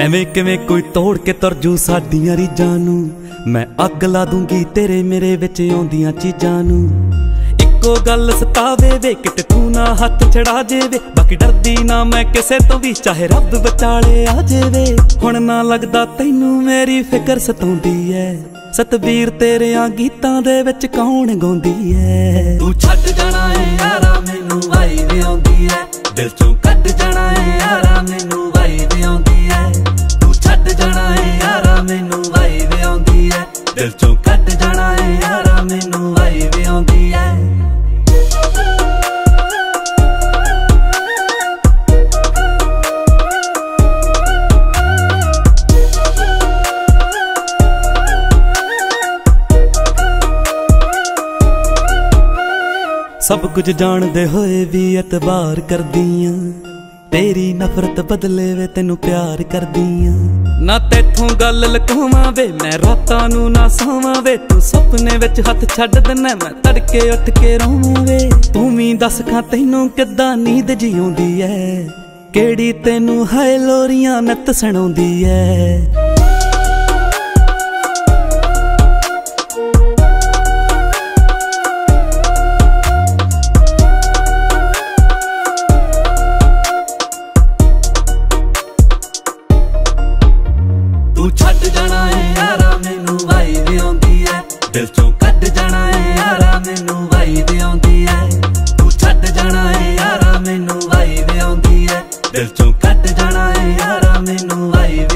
ਐਵੇਂ ਕਿਵੇਂ ਕੋਈ ਤੋੜ ਕੇ ਤੁਰ ਸਾਡੀਆਂ ਰੀਜਾਂ ਨੂੰ? ਮੈਂ ਅੱਗ ਲਾ ਦੂੰਗੀ ਤੇਰੇ ਮੇਰੇ ਵਿੱਚ ਆਉਂਦੀਆਂ ਚੀਜ਼ਾਂ ਨੂੰ। ਇੱਕੋ ਗੱਲ ਸਤਾਵੇ ਵੇ, ਕਿਤੇ ਤੂੰ ਨਾ ਹੱਥ ਛੜਾ ਜੇਵੇ। ਬਾਕੀ ਡਰਦੀ ਨਾ ਮੈਂ ਕਿਸੇ ਤੋਂ ਵੀ, ਚਾਹੇ ਰੱਬ ਵਿਚਾਲੇ ਆ ਜੇਵੇ। ਹੁਣ ਨਾ ਲੱਗਦਾ ਤੈਨੂੰ ਮੇਰੀ ਫਿਕਰ ਸਤਾਉਂਦੀ ਐ। ਸਤਵੀਰ ਤੇਰਿਆਂ ਗੀਤਾਂ ਦੇ ਵਿੱਚ ਕੌਣ ਗਾਉਂਦੀ ਐ? ਤੂੰ ਛੱਡ ਜਾਣਾ ਏ ਯਾਰਾ ਮੈਨੂੰ ਵਾਈ ਆਉਂਦੀ ਐ। ਦਿਲ ਚੋਂ ਕੱਢ ਜਾਣਾ ਸਭ ਕੁਝ ਜਾਣਦੇ ਹੋਏ ਵੀ ਇਤਬਾਰ ਕਰਦੀਆਂ। ਤੇਰੀ ਨਫ਼ਰਤ ਬਦਲੇ ਵੇ ਤੈਨੂੰ ਪਿਆਰ ਕਰਦੀਆਂ। ਨਾ ਤੇਥੋਂ ਗੱਲ ਲਕੋਵਾਂ ਵੇ ਮੈਂ ਰਾਤਾਂ ਨੂੰ ਨਾ ਸੌਵਾਂ ਵੇ ਤੂੰ ਸੁਪਨੇ ਵਿੱਚ ਹੱਥ ਛੱਡ ਦਿੰਨਾ, ਮੈਂ ਤੜਕੇ ਉੱਠ ਕੇ ਰੋਵਾਂ ਵੇ ਤੂੰ ਵੀ ਦੱਸ ਖਾਂ ਤੈਨੂੰ ਕਿੱਦਾਂ ਨੀਂਦ ਜਿਉਂਦੀ ਐ? ਕਿਹੜੀ ਤੈਨੂੰ ਹਾਇ ਲੋਰੀਆਂ ਨੱਤ ਸੁਣਾਉਂਦੀ ਐ? ਤੂੰ ਛੱਡ ਜਾਣਾ ਏ, ਯਾਰਾ ਮੈਨੂੰ ਵਾਈ ਵੀ ਆਉਂਦੀ ਐ ਦਿਲ ਚੋਂ ਕੱਢ ਜਾਣਾ ਏ, ਯਾਰਾ ਮੈਨੂੰ ਵਾਈ ਵੀ ਆਉਂਦੀ ਐ ਤੂੰ ਛੱਡ ਜਾਣਾ ਏ, ਯਾਰਾ ਮੈਨੂੰ ਵਾਈ ਵੀ ਆਉਂਦੀ ਐ ਦਿਲ ਚੋਂ ਕੱਢ ਜਾਣਾ ਏ, ਯਾਰਾ ਮੈਨੂੰ ਵਾਈ